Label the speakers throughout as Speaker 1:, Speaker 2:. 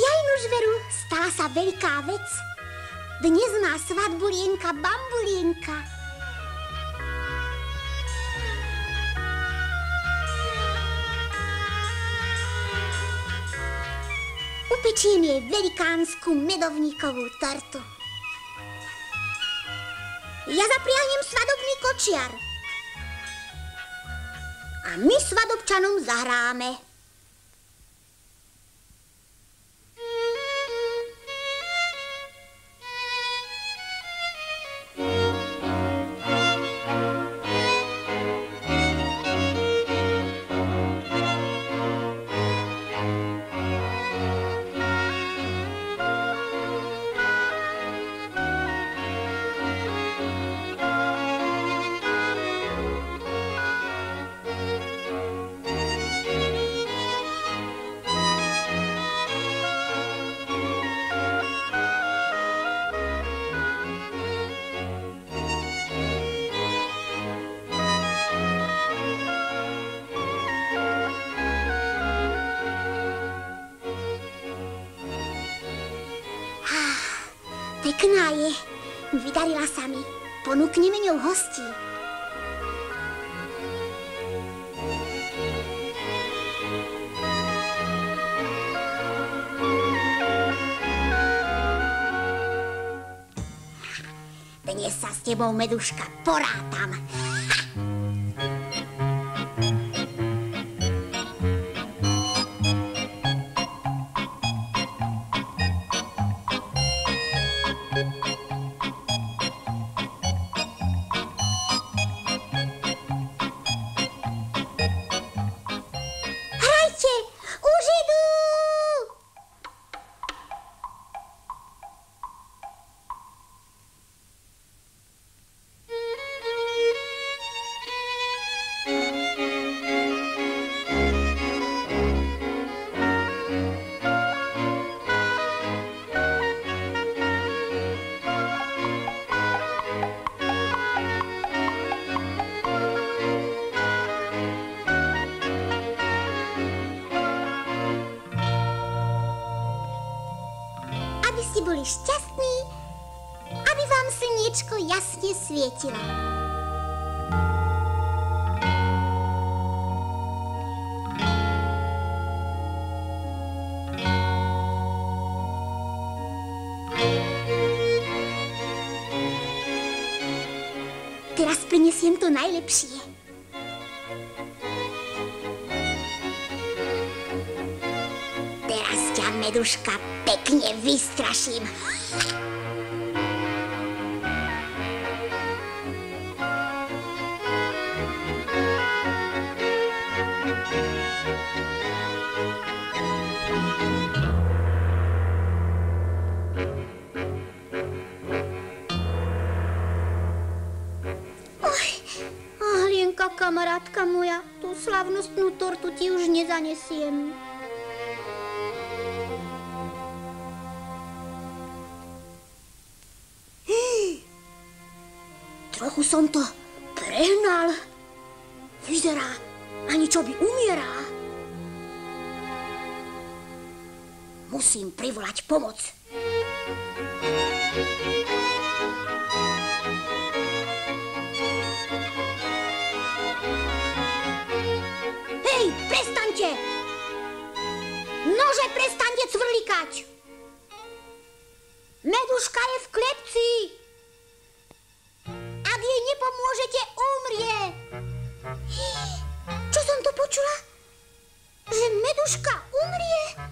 Speaker 1: Jajnuž veru, stala sa veľká vec. Dnes má svadbu lienka bambulienka. Upečiem jej velikánsku medovníkovú tortu. Ja zapriahnem svadobný kočiar. A my svadobčanom zahráme. Pekná je. Vydarila sa mi. Ponúkneme ňou hostí. Dnes sa s tebou, Meduška, porátam. Šťastní, aby vám slniečko jasne svietilo. Teraz prinesiem to najlepšie. Teraz ťa, Meduška, pekne vystraším. Kamarátka moja, tú slavnostnú tortu ti už nezanesiem. Trochu som to prehnal. Vyzerá, ani čo by umierá. Musím privolať pomoc. Hej, prestaňte! Nože, prestaňte cvrlikať! Meduška je v klepci! Nepomôžete, umrie! Čo som to počula? Že Meduška umrie?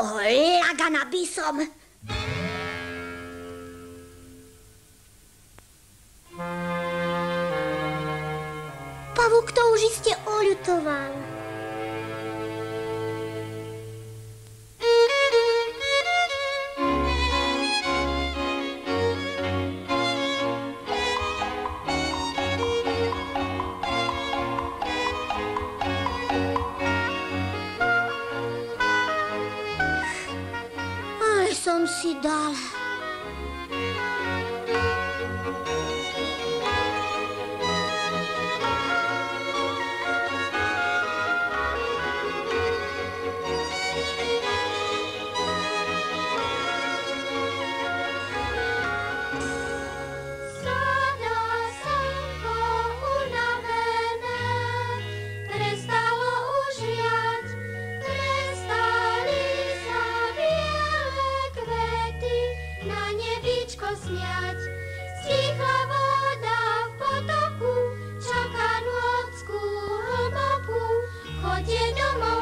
Speaker 1: Toho lagana by som. Pavúk to už iste oľutoval. 到了。no more.